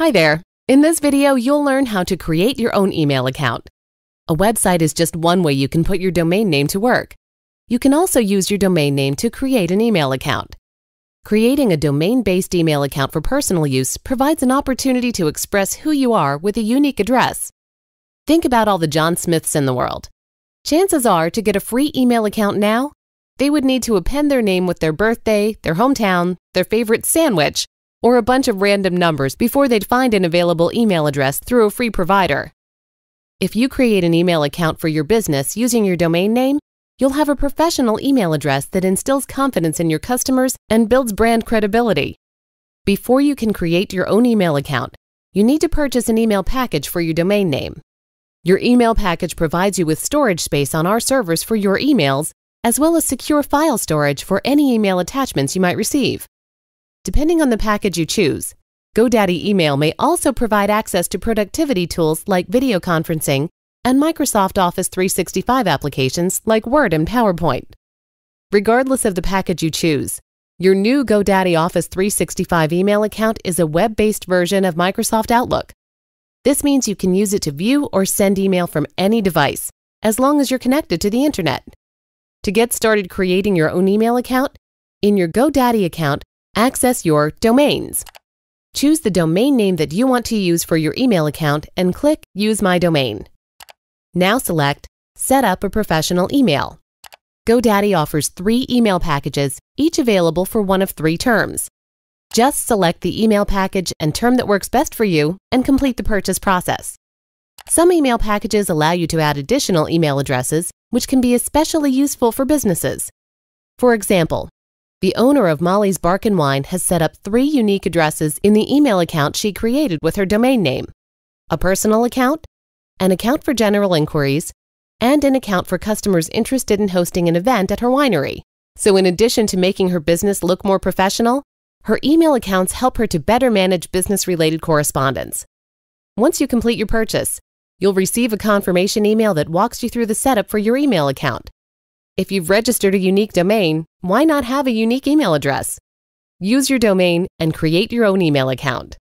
Hi there. In this video, you'll learn how to create your own email account. A website is just one way you can put your domain name to work. You can also use your domain name to create an email account. Creating a domain-based email account for personal use provides an opportunity to express who you are with a unique address. Think about all the John Smiths in the world. Chances are, to get a free email account now, they would need to append their name with their birthday, their hometown, their favorite sandwich, or a bunch of random numbers before they'd find an available email address through a free provider. If you create an email account for your business using your domain name, you'll have a professional email address that instills confidence in your customers and builds brand credibility. Before you can create your own email account, you need to purchase an email package for your domain name. Your email package provides you with storage space on our servers for your emails, as well as secure file storage for any email attachments you might receive. Depending on the package you choose, GoDaddy Email may also provide access to productivity tools like video conferencing and Microsoft Office 365 applications like Word and PowerPoint. Regardless of the package you choose, your new GoDaddy Office 365 email account is a web-based version of Microsoft Outlook. This means you can use it to view or send email from any device, as long as you're connected to the internet. To get started creating your own email account, in your GoDaddy account, Access your domains. Choose the domain name that you want to use for your email account and click Use My Domain. Now select Set up a professional email. GoDaddy offers three email packages, each available for one of three terms. Just select the email package and term that works best for you and complete the purchase process. Some email packages allow you to add additional email addresses, which can be especially useful for businesses. For example, the owner of Molly's Bark and Wine has set up three unique addresses in the email account she created with her domain name a personal account, an account for general inquiries, and an account for customers interested in hosting an event at her winery. So, in addition to making her business look more professional, her email accounts help her to better manage business related correspondence. Once you complete your purchase, you'll receive a confirmation email that walks you through the setup for your email account. If you've registered a unique domain, why not have a unique email address? Use your domain and create your own email account.